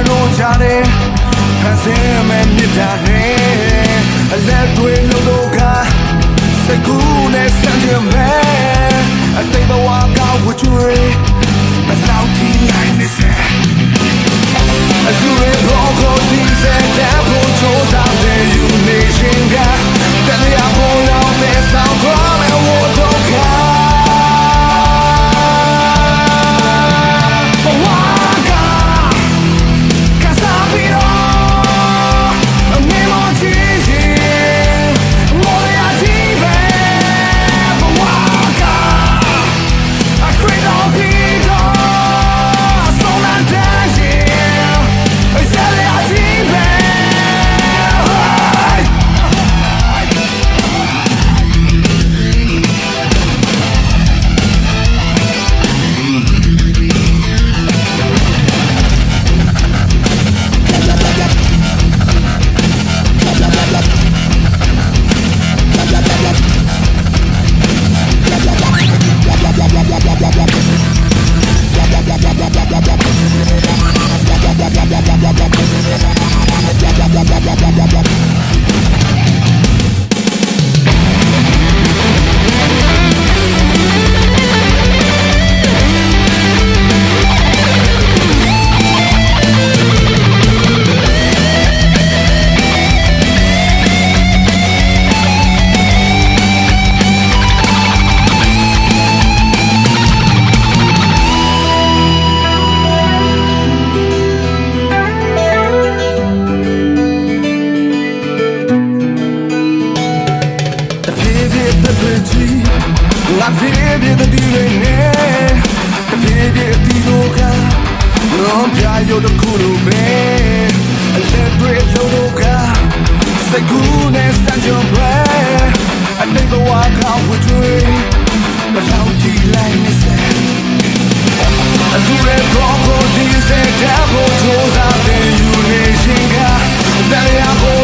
တားတို့ကြတယ်ဖန်ဆင်းမဲ့မြစ်တာနဲ့အလက်တွေလုံးတော့ကစိတ်ကူးနဲ့စကြံပဲအသိဘဝကဝချွေမလောက်တီလိုက်နေစေအလူရဲ့ဘောကိုဒီစတဲ့ Música ငါပြေးပြေးတဲ့ဒီလေးနဲ့ပြေးပြေးဒီလိုကလုံးပြရုပ်တစ်ခုလိုပဲအလက်တွေလုံးလို့ကစိတ်ကူးနဲ့စံကြုံပဲအတိတ်ဘဝကဝတ်တွေမလောက်ကြည့်လိုက်နေစအခုလည်းဘောကိုဒီစတဲ့ဘောချိုးစားတဲ့ယူနေရှင်ကတည်း